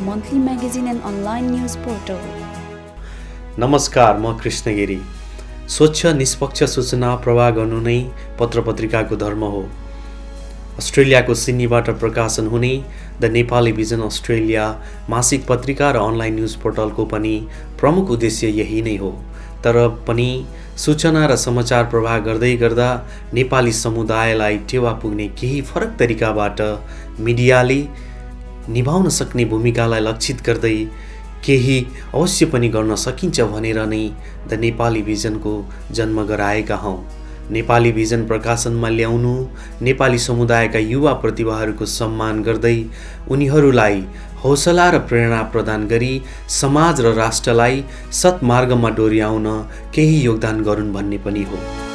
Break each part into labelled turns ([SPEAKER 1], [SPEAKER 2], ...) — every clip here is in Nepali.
[SPEAKER 1] monthly magazine and online news portal.
[SPEAKER 2] नमस्कार म कृष्ण गिरी स्वच्छ निष्पक्ष सूचना प्रवाह गर्नु नै पत्रपत्रिकाको धर्म हो अस्ट्रेलियाको सिडनीबाट प्रकाशन हुने द नेपाली भिजन अस्ट्रेलिया मासिक पत्रिका र अनलाइन न्युज पोर्टलको पनि प्रमुख उद्देश्य यही नै हो तर पनि सूचना र समाचार प्रवाह गर्दै गर्दा नेपाली समुदायलाई टेवा पुग्ने केही फरक तरिकाबाट मिडियाले निभाउन सक्ने भूमिकालाई लक्षित गर्दै केही अवश्य पनि गर्न सकिन्छ भनेर नै द नेपाली भिजनको जन्म गराएका हौँ। नेपाली भिजन प्रकाशनमा ल्याउनु नेपाली समुदायका युवा प्रतिभाहरूको सम्मान गर्दै उनीहरूलाई हौसला र प्रेरणा प्रदान गरी समाज र राष्ट्रलाई सत्मार्गमा डोर्याउन केही योगदान गरून् भन्ने पनि हो।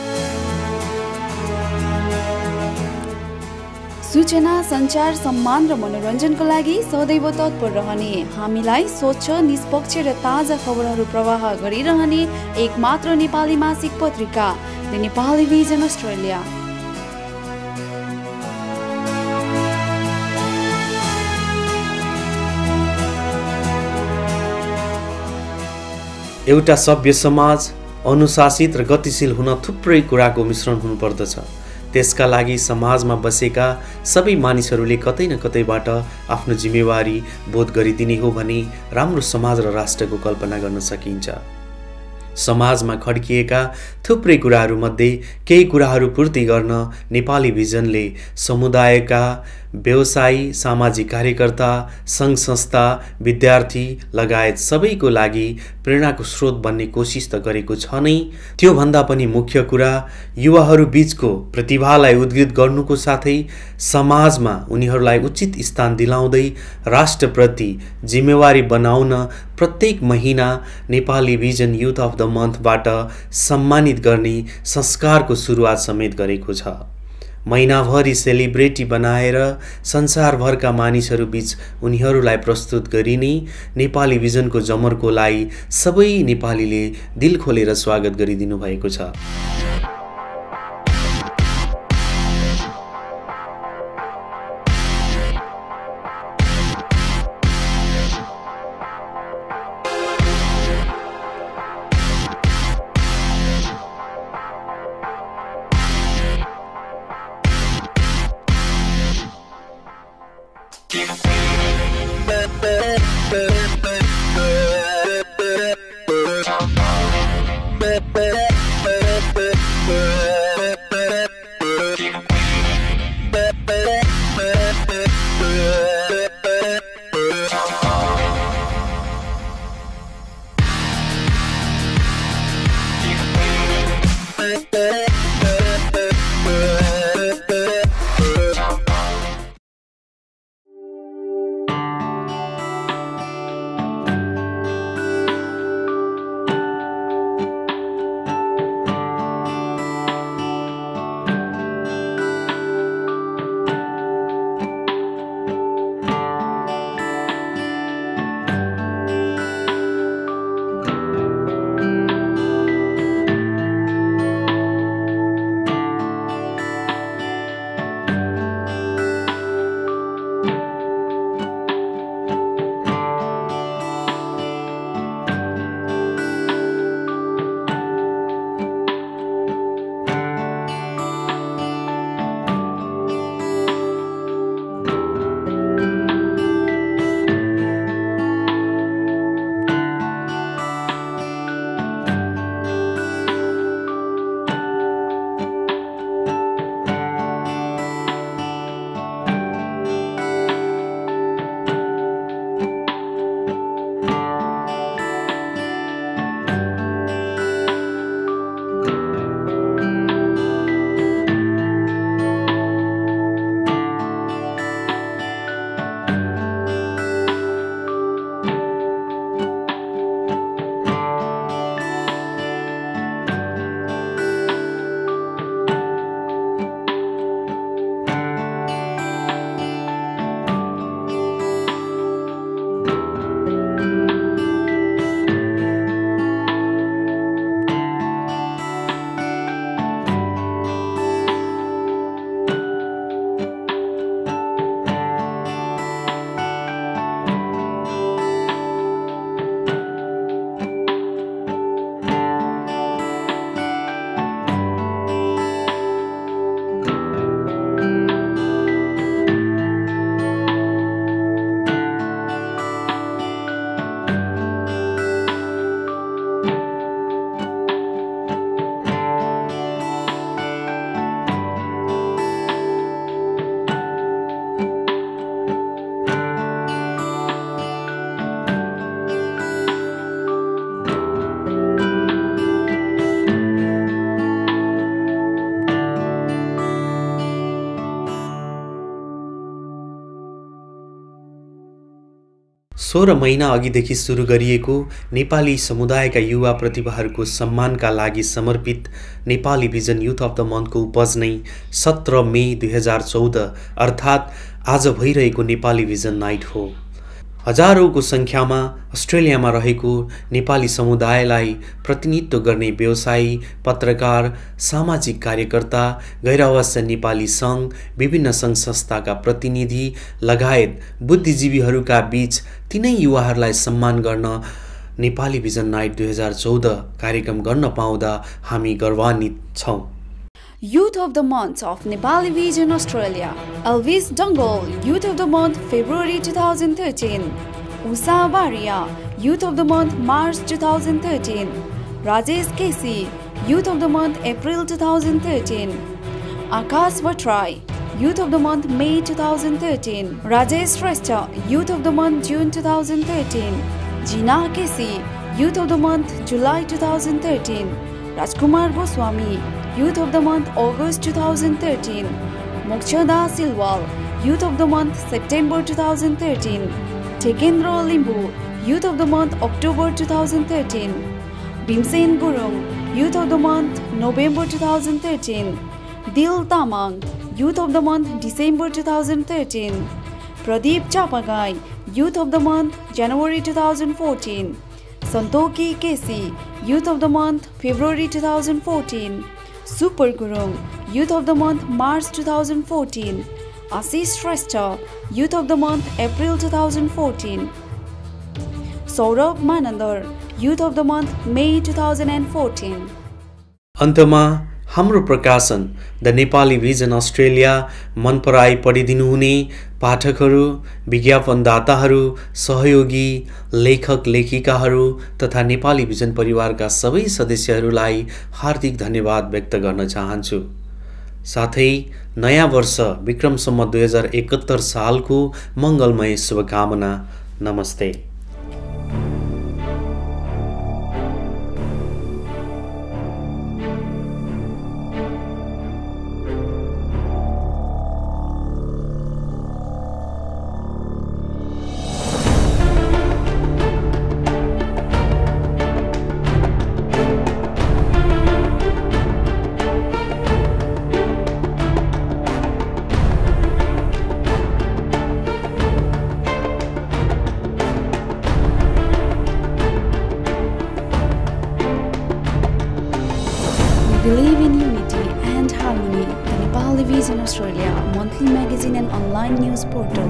[SPEAKER 1] सूचना सञ्चार सम्मान र मनोरञ्जनको लागि सदैव तत्पर रहने। हामीलाई स्वच्छ निष्पक्ष र ताजा खबरहरू प्रवाह गरिरहने एक मात्र नेपाली मासिक पत्रिका नेपाली भिजन अस्ट्रेलिया।
[SPEAKER 2] एउटा सभ्य समाज अनुशासित र गतिशील हुन थुप्रै कुराको मिश्रण हुनुपर्दछ। त्यसका लागि समाजमा बसेका सबै मानिसहरूले कतै न कतैबाट आफ्नो जिम्मेवारी बोध गरिदिने हो भने राम्रो समाज र राष्ट्रको कल्पना गर्न सकिन्छ। समाजमा खड्किएका थुप्रै कुराहरूमध्ये केही कुराहरू पूर्ति गर्न नेपाली भिजनले समुदायका व्यवसायी सामाजिक कार्यकर्ता सङ्घ संस्था विद्यार्थी लगायत सबैको लागि प्रेरणाको स्रोत बन्ने कोसिस त गरेको छ नै। त्योभन्दा पनि मुख्य कुरा युवाहरू बिचको प्रतिभालाई उद्गृत गर्नुको साथै समाजमा उनीहरूलाई उचित स्थान दिलाउँदै राष्ट्रप्रति जिम्मेवारी बनाउन प्रत्येक महिना Nepali vision youth of the मन्थबाट सम्मानित गर्ने संस्कारको सुरुवात समेत गरेको छ। महिनाभरि सेलिब्रेटी बनाएर संसारभरका मानिसहरू बिच उनीहरूलाई प्रस्तुत गरिने नेपाली भिजनको जमर्कोलाई सबै नेपालीले दिल खोलेर स्वागत गरिदिनु भएको छ। सोह्र महिना अघिदेखि सुरु गरिएको नेपाली समुदायका युवा प्रतिभाहरूको सम्मानका लागि समर्पित Nepali vision youth of the मन्थको उपज नै सत्र मे दुई हजार चौध अर्थात् आज भइरहेको नेपाली भिजन नाइट हो। हजारौँको सङ्ख्यामा अस्ट्रेलियामा रहेको नेपाली समुदायलाई प्रतिनिधित्व गर्ने व्यवसायी पत्रकार सामाजिक कार्यकर्ता गैरावास्य नेपाली सङ्घ विभिन्न सङ्घ संस्थाका प्रतिनिधि लगायत बुद्धिजीवीहरूका बीच तिनै युवाहरूलाई सम्मान गर्न नेपाली भिजन नाइट दुई हजार चौध कार्यक्रम गर्न पाउँदा हामी गर्वान्वित छौँ।
[SPEAKER 1] Youth of the Month of Nepali Vision Australia. Elvis Dungle, Youth of the Month February 2013. Usa Varia, Youth of the Month March 2013. Rajesh Casey, Youth of the Month April 2013. Akash Vatrai, Youth of the Month May 2013. Rajesh Shrestha, Youth of the Month June 2013. Jina Casey, Youth of the Month July 2013. Rajkumar Goswami, Youth of the Month August 2013 Mokshada Silwal Youth of the Month September 2013 Tekendra Limbu Youth of the Month October 2013 Bimsen Gurung Youth of the Month November 2013 Dil Tamang Youth of the Month December 2013 Pradeep Chapagai Youth of the Month January 2014 Santoki Kesi Youth of the Month February 2014 Super Gurung, Youth of the Month March 2014, Ashish Shrestha, Youth of the Month April 2014, Saurabh Manandar, Youth of the Month May 2014.
[SPEAKER 2] अन्तमा हाम्रो प्रकाशन द नेपाली भिजन अस्ट्रेलिया मन पराई पढिदिनुहुने पाठकहरू विज्ञापनदाताहरू सहयोगी लेखक लेखिकाहरू तथा नेपाली भिजन परिवारका सबै सदस्यहरूलाई हार्दिक धन्यवाद व्यक्त गर्न चाहन्छु। साथै नयाँ वर्ष विक्रमसम्म दुई हजार एकहत्तर सालको मङ्गलमय शुभकामना। नमस्ते।
[SPEAKER 1] News portal.